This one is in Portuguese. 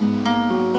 Música